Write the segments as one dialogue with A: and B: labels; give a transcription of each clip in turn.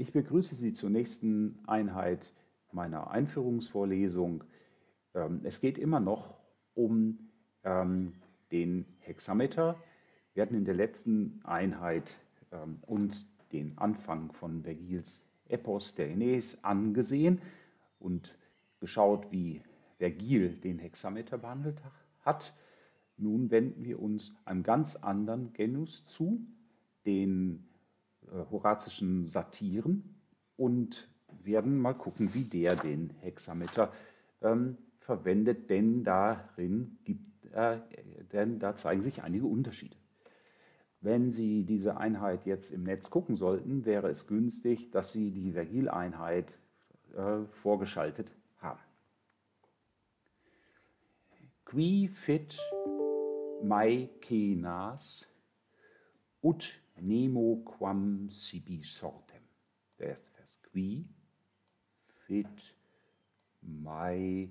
A: Ich begrüße Sie zur nächsten Einheit meiner Einführungsvorlesung. Ähm, es geht immer noch um ähm, den Hexameter. Wir hatten in der letzten Einheit ähm, uns den Anfang von Vergils Epos der Aeneis angesehen und geschaut, wie Vergil den Hexameter behandelt hat. Nun wenden wir uns einem ganz anderen Genus zu, den horazischen Satiren, und werden mal gucken, wie der den Hexameter ähm, verwendet, denn darin gibt, äh, denn da zeigen sich einige Unterschiede. Wenn Sie diese Einheit jetzt im Netz gucken sollten, wäre es günstig, dass Sie die Vergil-Einheit äh, vorgeschaltet haben. Qui fit mai kenas ut nemo quam sibi sortem. Der erste Vers. Qui fit mai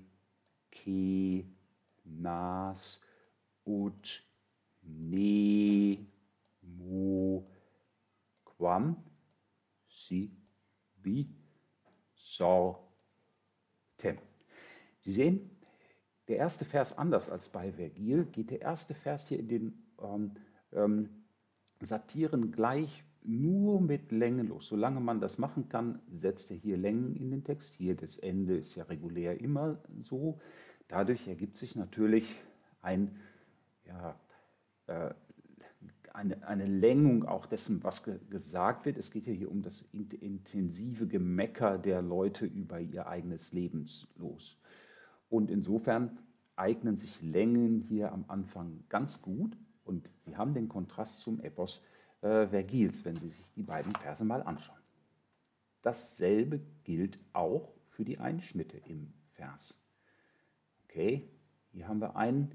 A: kenas ut nemo quam sibi sortem. Sie sehen, der erste Vers anders als bei Vergil, geht der erste Vers hier in den ähm, ähm, Satiren gleich nur mit Längen los. Solange man das machen kann, setzt er hier Längen in den Text. Hier das Ende ist ja regulär immer so. Dadurch ergibt sich natürlich ein, ja, äh, eine, eine Längung auch dessen, was ge gesagt wird. Es geht ja hier um das intensive Gemecker der Leute über ihr eigenes Lebenslos. Und insofern eignen sich Längen hier am Anfang ganz gut und sie haben den Kontrast zum Epos äh, Vergils, wenn Sie sich die beiden Verse mal anschauen. Dasselbe gilt auch für die Einschnitte im Vers. Okay, hier haben wir einen,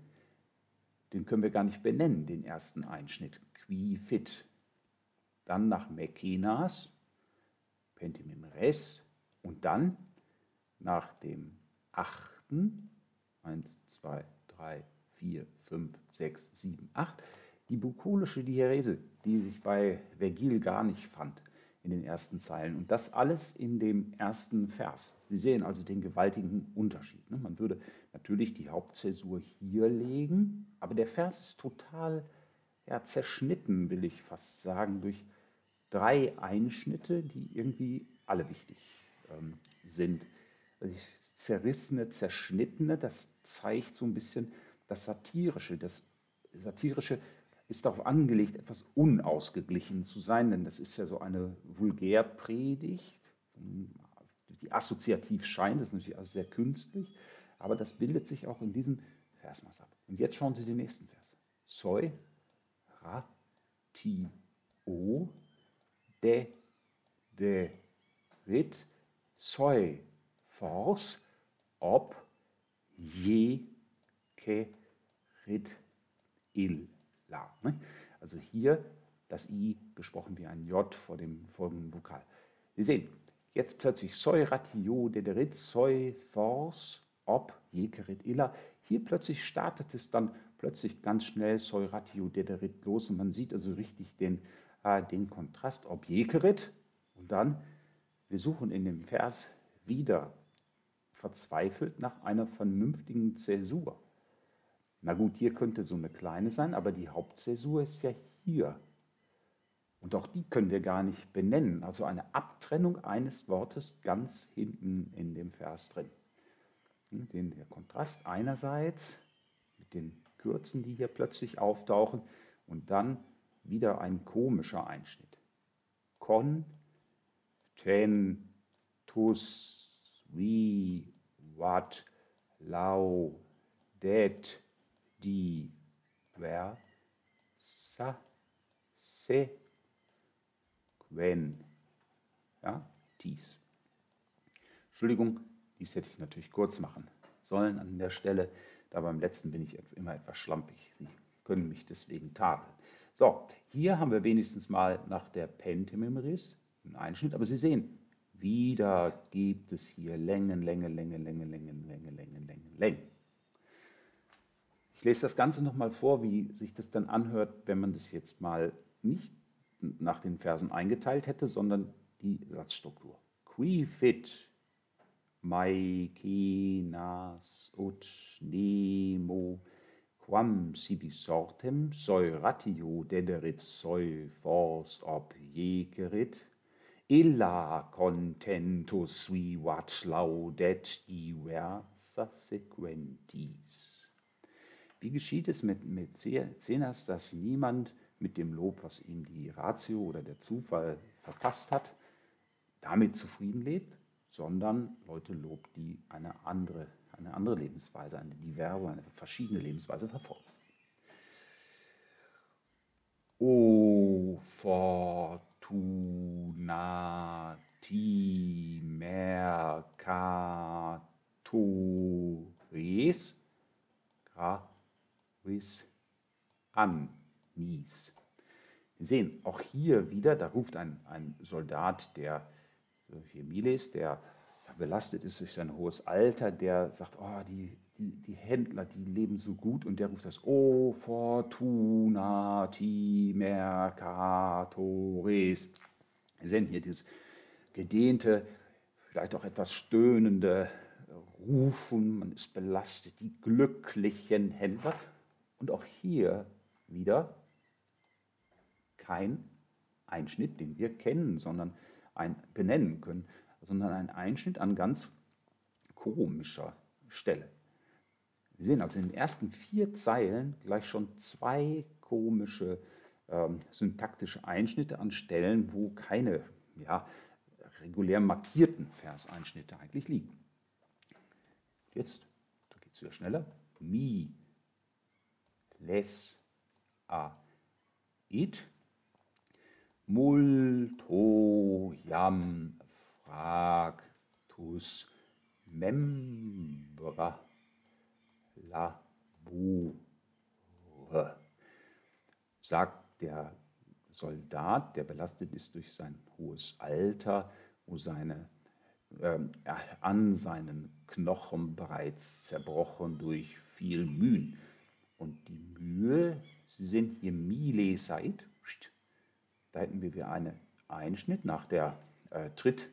A: den können wir gar nicht benennen, den ersten Einschnitt, qui fit. Dann nach Mekinas, Pentimimres und dann nach dem achten, 1, 2, 3, 4, 5, 6, 7, 8, die bukolische Diärese, die sich bei Vergil gar nicht fand in den ersten Zeilen. Und das alles in dem ersten Vers. Sie sehen also den gewaltigen Unterschied. Ne? Man würde natürlich die Hauptzäsur hier legen, aber der Vers ist total ja, zerschnitten, will ich fast sagen, durch drei Einschnitte, die irgendwie alle wichtig ähm, sind. Also zerrissene, zerschnittene, das zeigt so ein bisschen das Satirische. Das Satirische ist darauf angelegt, etwas unausgeglichen zu sein, denn das ist ja so eine Vulgärpredigt, die assoziativ scheint, das ist natürlich alles sehr künstlich, aber das bildet sich auch in diesem Versmaß ab. Und jetzt schauen Sie den nächsten Vers. Soi, ra, ti, o, de, de, rit, soi, force, ob, je, ke, rit, il la. Ne? Also hier das I gesprochen wie ein J vor dem folgenden Vokal. Sie sehen, jetzt plötzlich soi ratio dederit soi force ob jekerit illa. Hier plötzlich startet es dann plötzlich ganz schnell soi ratio dederit los und man sieht also richtig den, äh, den Kontrast ob jekerit und dann, wir suchen in dem Vers wieder verzweifelt nach einer vernünftigen Zäsur. Na gut, hier könnte so eine kleine sein, aber die Hauptzäsur ist ja hier. Und auch die können wir gar nicht benennen. Also eine Abtrennung eines Wortes ganz hinten in dem Vers drin. Hm, den, der Kontrast einerseits mit den Kürzen, die hier plötzlich auftauchen, und dann wieder ein komischer Einschnitt. Con, ten, tus, wie, wat, lau, det, die, wer, sa, se, quen. Ja, dies. Entschuldigung, dies hätte ich natürlich kurz machen sollen an der Stelle, da beim letzten bin ich immer etwas schlampig. Sie können mich deswegen tadeln. So, hier haben wir wenigstens mal nach der Pentemimeris einen Einschnitt, aber Sie sehen, wieder gibt es hier Längen, Länge, Länge, Länge, Länge, Länge, Länge, Länge, Länge. Ich lese das Ganze nochmal vor, wie sich das dann anhört, wenn man das jetzt mal nicht nach den Versen eingeteilt hätte, sondern die Satzstruktur. Qui fit maecenas ut nemo quam sibi sortem soi ratio dederit soi fors ob jecerit illa contentus vivat laudet diversa sequentis. Wie geschieht es mit, mit Zenas, dass niemand mit dem Lob, was ihm die Ratio oder der Zufall verpasst hat, damit zufrieden lebt, sondern Leute lobt, die eine andere, eine andere Lebensweise, eine diverse, eine verschiedene Lebensweise verfolgen. O fortunati mercatoris gravis annis. Wir sehen auch hier wieder, da ruft ein, ein Soldat, der hier Miles, der belastet ist durch sein hohes Alter, der sagt, oh, die, die, die Händler, die leben so gut und der ruft das O fortunati mercatoris. Wir sehen hier dieses gedehnte, vielleicht auch etwas stöhnende Rufen, man ist belastet, die glücklichen Händler. Und auch hier wieder kein Einschnitt, den wir kennen, sondern ein, benennen können, sondern ein Einschnitt an ganz komischer Stelle. Wir sehen also in den ersten vier Zeilen gleich schon zwei komische ähm, syntaktische Einschnitte an Stellen, wo keine ja, regulär markierten Verseinschnitte eigentlich liegen. Jetzt, da geht es wieder schneller. Mi, les, a, it multo jam fractus membra labure, sagt der Soldat, der belastet ist durch sein hohes Alter, wo seine äh, an seinen Knochen bereits zerbrochen durch viel Mühen. Und die Mühe, Sie sind hier Mile seid, da hätten wir wieder einen Einschnitt nach der äh, Tritt.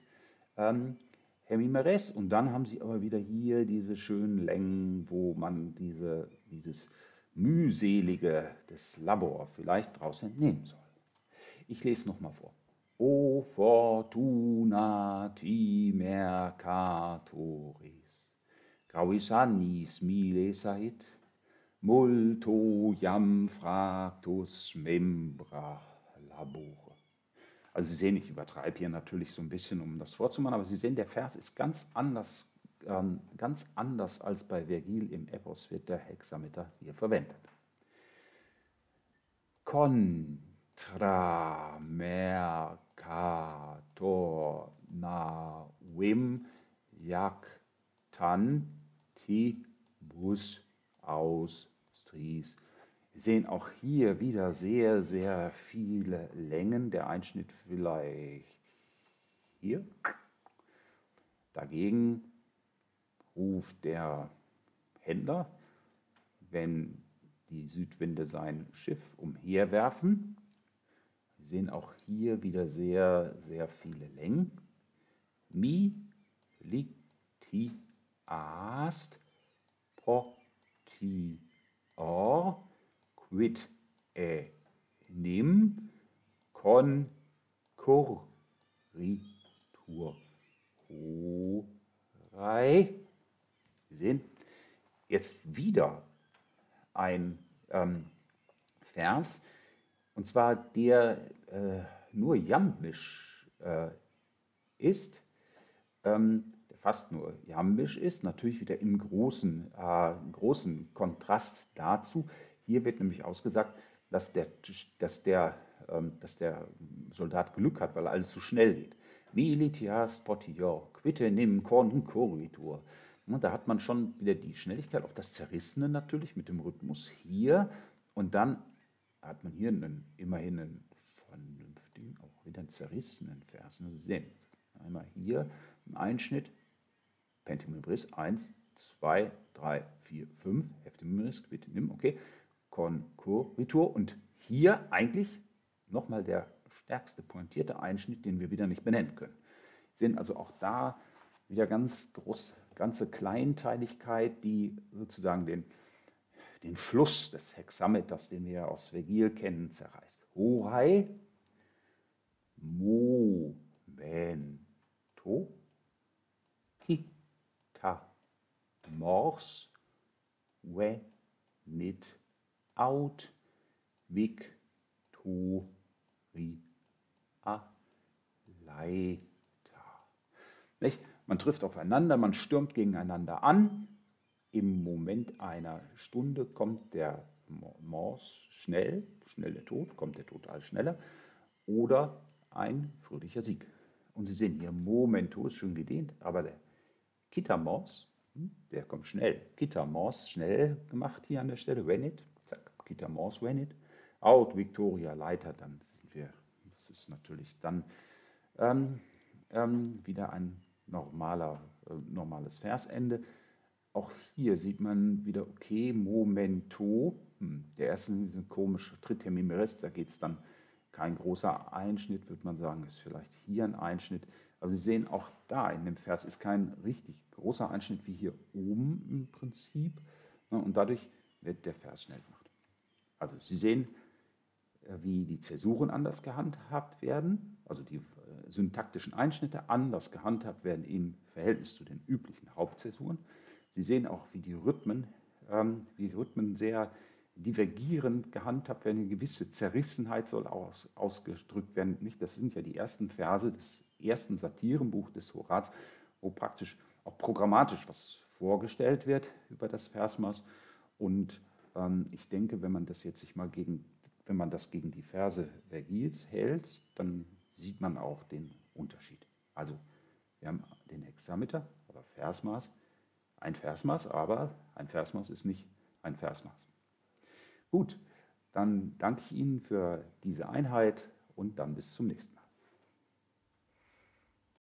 A: Ähm, Hemimeres und dann haben Sie aber wieder hier diese schönen Längen, wo man diese, dieses mühselige des Labor vielleicht daraus entnehmen soll. Ich lese nochmal vor. O fortunati mercatoris, gravis annis mile sait, multo jam fractus membra labore. Also Sie sehen, ich übertreibe hier natürlich so ein bisschen, um das vorzumachen, aber Sie sehen, der Vers ist ganz anders, ähm, ganz anders als bei Vergil im Epos wird der Hexameter hier verwendet. Contra mercator navim jactan tibus aus stris wir sehen auch hier wieder sehr, sehr viele Längen. Der Einschnitt vielleicht hier. Dagegen ruft der Händler, wenn die Südwinde sein Schiff umherwerfen. Wir sehen auch hier wieder sehr, sehr viele Längen. Mi, li, ti, ast, pro, ti, or quid e nim con concurritur horei. Sehen jetzt wieder ein ähm, Vers, und zwar der äh, nur jambisch äh, ist, ähm, fast nur jambisch ist, natürlich wieder im großen, äh, großen Kontrast dazu, hier wird nämlich ausgesagt, dass der, dass der, ähm, dass der Soldat Glück hat, weil alles zu schnell geht. Militias potio, quitte nim concoritur. Da hat man schon wieder die Schnelligkeit, auch das Zerrissene natürlich mit dem Rhythmus hier. Und dann hat man hier einen, immerhin einen vernünftigen, auch wieder einen zerrissenen Vers. Einmal hier im Einschnitt, Pentimibris 1, 2, 3, 4, 5, Heftimibris, quitte nim, okay. Konkurritur und hier eigentlich nochmal der stärkste pointierte Einschnitt, den wir wieder nicht benennen können. Sie sehen also auch da wieder ganz groß, ganze Kleinteiligkeit, die sozusagen den, den Fluss des Hexameters, den wir aus Vergil kennen, zerreißt. Horai, Momento, Kita, Mors, Wenit, Out, Victoria, Leiter. Nicht? Man trifft aufeinander, man stürmt gegeneinander an. Im Moment einer Stunde kommt der Mors schnell, schnell der Tod, kommt der Tod alles schneller, oder ein fröhlicher Sieg. Und Sie sehen hier, Momento ist schön gedehnt, aber der Kitamos, hm, der kommt schnell. Kitamos, schnell gemacht hier an der Stelle, when it, zack, Kitamos, when it. Out, Victoria, Leiter, dann sind wir, das ist natürlich dann ähm, ähm, wieder ein normaler, äh, normales Versende. Auch hier sieht man wieder, okay, Momento, hm, der erste ist komisch, Tritemimeres, da geht es dann kein großer Einschnitt, würde man sagen, ist vielleicht hier ein Einschnitt. Aber Sie sehen, auch da in dem Vers ist kein richtig großer Einschnitt wie hier oben im Prinzip. Ne, und dadurch wird der Vers schnell gemacht. Also Sie sehen, äh, wie die Zäsuren anders gehandhabt werden, also die äh, syntaktischen Einschnitte anders gehandhabt werden im Verhältnis zu den üblichen Hauptzäsuren. Sie sehen auch, wie die Rhythmen, ähm, wie Rhythmen sehr divergierend gehandhabt werden. Eine gewisse Zerrissenheit soll aus, ausgedrückt werden. Nicht? Das sind ja die ersten Verse des ersten Satirenbuch des Horaz, wo praktisch auch programmatisch was vorgestellt wird über das Versmaß. Und ähm, ich denke, wenn man das jetzt sich mal gegen, wenn man das gegen die Verse Vergils hält, dann sieht man auch den Unterschied. Also wir haben den Hexameter, aber Versmaß, ein Versmaß, aber ein Versmaß ist nicht ein Versmaß. Gut, dann danke ich Ihnen für diese Einheit und dann bis zum nächsten Mal.